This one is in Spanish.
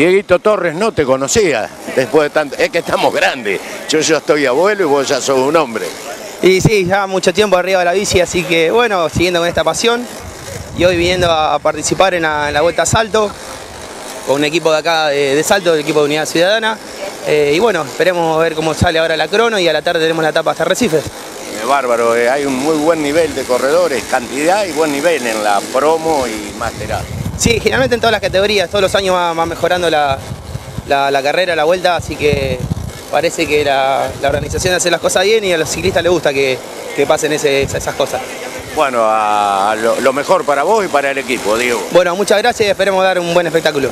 Dieguito Torres no te conocía después de tanto. Es que estamos grandes. Yo ya estoy abuelo y vos ya sos un hombre. Y sí, ya mucho tiempo arriba de la bici, así que bueno, siguiendo con esta pasión. Y hoy viniendo a participar en la, en la Vuelta a Salto, con un equipo de acá de, de Salto, el equipo de Unidad Ciudadana. Eh, y bueno, esperemos ver cómo sale ahora la crono y a la tarde tenemos la etapa hasta Recife. Eh, bárbaro, eh, hay un muy buen nivel de corredores, cantidad y buen nivel en la promo y masteral. Sí, generalmente en todas las categorías, todos los años va, va mejorando la, la- la carrera, la vuelta, así que parece que la, la organización hace las cosas bien y a los ciclistas les gusta que, que pasen ese- esas cosas. Bueno, a lo, lo mejor para vos y para el equipo, Diego. Bueno, muchas gracias y esperemos dar un buen espectáculo.